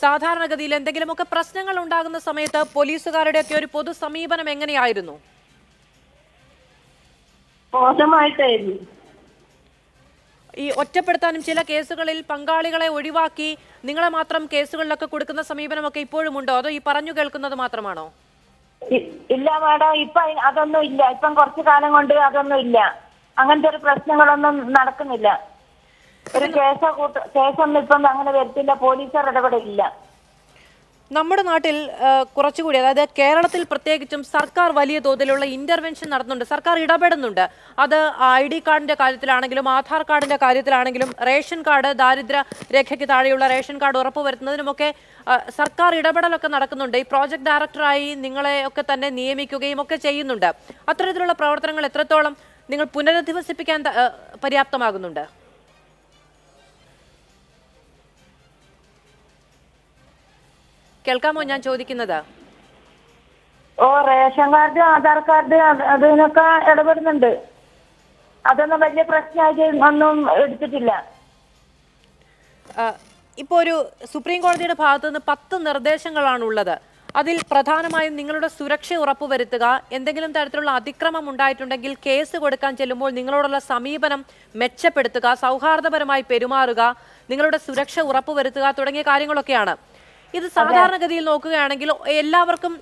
സാധാരണഗതിയിൽ എന്തെങ്കിലുമൊക്കെ പ്രശ്നങ്ങൾ ഉണ്ടാകുന്ന സമയത്ത് പോലീസുകാരുടെയൊക്കെ ഒരു പൊതു സമീപനം എങ്ങനെയായിരുന്നു? മോശമായിട്ടായിരുന്നു. ഈ ഒറ്റപ്പെടുത്താനും ചില കേസുകളിൽ പങ്കാളികളെ ഒഴിവാക്കി നിങ്ങളെ മാത്രം കേസുകളിലൊക്കെ കൊടുക്കുന്ന സമീപനമൊക്കെ ഇപ്പോഴും ഉണ്ടോ? അതോ ഈ പറഞ്ഞു കേൾക്കുന്നത് മാത്രമാണോ? ഇല്ല മാഡം ഇപ്പൊ അതൊന്നും ഇല്ല. ഇപ്പം കുറച്ചു കാലം കൊണ്ട് അതൊന്നും ഇല്ല. അങ്ങനത്തെ ഒരു പ്രശ്നങ്ങളൊന്നും നടക്കുന്നില്ല. ഒരു കേസോ ഇപ്പം അങ്ങനെ വരത്തില്ല. പോലീസുകാർ ഇടപെടില്ല നമ്മുടെ നാട്ടിൽ കുറച്ചുകൂടി അതായത് കേരളത്തിൽ പ്രത്യേകിച്ചും സർക്കാർ വലിയ തോതിലുള്ള ഇന്റർവെൻഷൻ നടത്തുന്നുണ്ട്. സർക്കാർ ഇടപെടുന്നുണ്ട്. അത് ഐ ഡി കാർഡിന്റെ കാര്യത്തിലാണെങ്കിലും ആധാർ കാർഡിന്റെ കാര്യത്തിലാണെങ്കിലും റേഷൻ കാർഡ് ദാരിദ്ര്യ രേഖയ്ക്ക് താഴെയുള്ള റേഷൻ കാർഡ് ഉറപ്പുവരുത്തുന്നതിനുമൊക്കെ സർക്കാർ ഇടപെടലൊക്കെ നടക്കുന്നുണ്ട്. ഈ പ്രോജക്ട് ഡയറക്ടറായി നിങ്ങളെ ഒക്കെ തന്നെ നിയമിക്കുകയും ഒക്കെ ചെയ്യുന്നുണ്ട്. അത്തരത്തിലുള്ള പ്രവർത്തനങ്ങൾ എത്രത്തോളം നിങ്ങൾ പുനരധിവസിപ്പിക്കാൻ പര്യാപ്തമാകുന്നുണ്ട്? കേൾക്കാമോ ഞാൻ ചോദിക്കുന്നത്? ഓ റേഷൻ കാർഡ് ആധാർ കാർഡ് അത് അതിനൊക്കെ ഇടപെടുന്നുണ്ട്. അതൊന്നും വലിയ പ്രശ്നമായിട്ട് ഒന്നും എടുത്തിട്ടില്ല. ഇപ്പോൾ ഒരു സുപ്രീം കോടതിയുടെ ഭാഗത്തു നിന്ന് പത്ത് നിർദ്ദേശങ്ങളാണ് ഉള്ളത് അതിൽ പ്രധാനമായും നിങ്ങളുടെ സുരക്ഷ ഉറപ്പുവരുത്തുക എന്തെങ്കിലും തരത്തിലുള്ള അതിക്രമം ഉണ്ടായിട്ടുണ്ടെങ്കിൽ കേസ് കൊടുക്കാൻ ചെല്ലുമ്പോൾ നിങ്ങളോടുള്ള സമീപനം മെച്ചപ്പെടുത്തുക സൗഹാർദ്ദപരമായി പെരുമാറുക നിങ്ങളുടെ സുരക്ഷ ഉറപ്പുവരുത്തുക തുടങ്ങിയ കാര്യങ്ങളൊക്കെയാണ്. ഇത് സാധാരണഗതിയിൽ നോക്കുകയാണെങ്കിൽ എല്ലാവർക്കും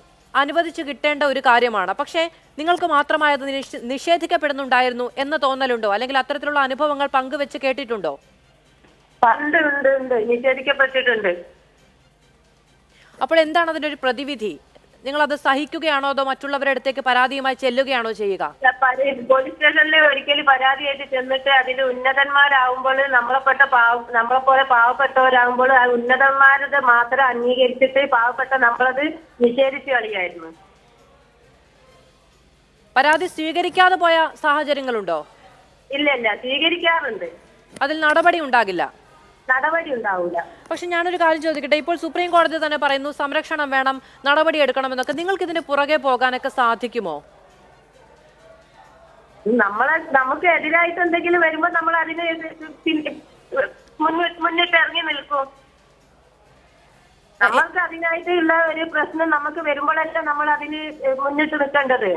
അനുവദിച്ചു കിട്ടേണ്ട ഒരു കാര്യമാണ്. പക്ഷേ നിങ്ങൾക്ക് മാത്രമായി അത് നിഷേധിക്കപ്പെടുന്നുണ്ടായിരുന്നു എന്ന തോന്നലുണ്ടോ? അല്ലെങ്കിൽ അത്തരത്തിലുള്ള അനുഭവങ്ങൾ പങ്കുവെച്ച് കേട്ടിട്ടുണ്ടോ? നിഷേധിക്കപ്പെട്ടിട്ടുണ്ട്. അപ്പോൾ എന്താണ് അതിന്റെ ഒരു പ്രതിവിധി? നിങ്ങൾ അത് സഹിക്കുകയാണോ അതോ മറ്റുള്ളവരുടെ അടുത്തേക്ക് പരാതിയുമായി ചെല്ലുകയാണോ ചെയ്യുക? പോലീസ് സ്റ്റേഷനിൽ ഒരിക്കലും പരാതിയായിട്ട് ചെന്നിട്ട് അതിൽ ഉന്നതന്മാരാകുമ്പോൾ നമ്മളെപ്പെട്ട പാവ നമ്മളെ പോലെ പാവപ്പെട്ടവരാകുമ്പോൾ ആ ഉന്നതന്മാരത് മാത്രം അംഗീകരിച്ചിട്ട് പാവപ്പെട്ട നമ്മളത് നിഷേധിച്ച് കളിയായിരുന്നു. പരാതി സ്വീകരിക്കാതെ പോയ സാഹചര്യങ്ങളുണ്ടോ? ഇല്ല ഇല്ല സ്വീകരിക്കാറുണ്ട്. അതിൽ നടപടി ഉണ്ടാകില്ല. നടപടി ഉണ്ടാവില്ല പക്ഷെ ഞാനൊരു കാര്യം ചോദിക്കട്ടെ? ഇപ്പോൾ സുപ്രീം കോടതി തന്നെ പറയുന്നു സംരക്ഷണം വേണം നടപടി എടുക്കണമെന്നൊക്കെ. നിങ്ങൾക്ക് ഇതിന് പുറകെ പോകാനൊക്കെ സാധിക്കുമോ? നമ്മളെ നമുക്ക് എതിരായിട്ട് എന്തെങ്കിലും വരുമ്പോ നമ്മൾ അതിന് മുന്നിട്ട് ഇറങ്ങി നിൽക്കും. നമ്മൾക്ക് അതിനായിട്ടുള്ള ഒരു പ്രശ്നം നമുക്ക് വരുമ്പോഴല്ല നമ്മൾ അതിന് മുന്നിട്ട് നിൽക്കേണ്ടത്.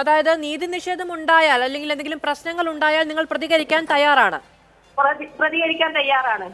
അതായത് നീതി നിഷേധം ഉണ്ടായാൽ അല്ലെങ്കിൽ എന്തെങ്കിലും പ്രശ്നങ്ങൾ ഉണ്ടായാൽ നിങ്ങൾ പ്രതികരിക്കാൻ തയ്യാറാണ്. പ്രതികരിക്കാൻ തയ്യാറാണ്.